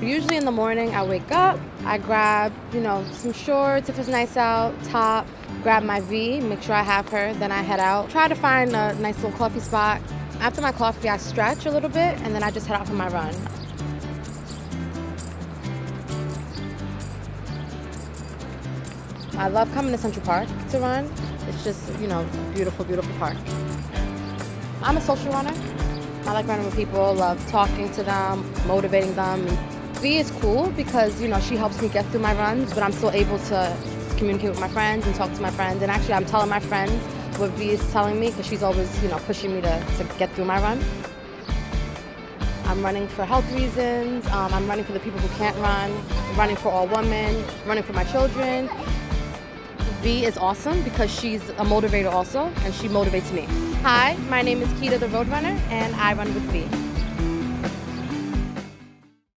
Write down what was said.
Usually in the morning, I wake up, I grab, you know, some shorts if it's nice out, top, grab my Vi, make sure I have her, then I head out. Try to find a nice little coffee spot. After my coffee, I stretch a little bit, and then I just head out for my run. I love coming to Central Park to run. It's just, you know, beautiful, beautiful park. I'm a social runner. I like running with people, love talking to them, motivating them. Vi is cool because, you know, she helps me get through my runs, but I'm still able to communicate with my friends and talk to my friends. And actually, I'm telling my friends what Vi is telling me because she's always, you know, pushing me to, to get through my run. I'm running for health reasons. Um, I'm running for the people who can't run. I'm running for all women. running for my children. Vi is awesome because she's a motivator also, and she motivates me. Hi, my name is Quita the Roadrunner, and I run with Vi.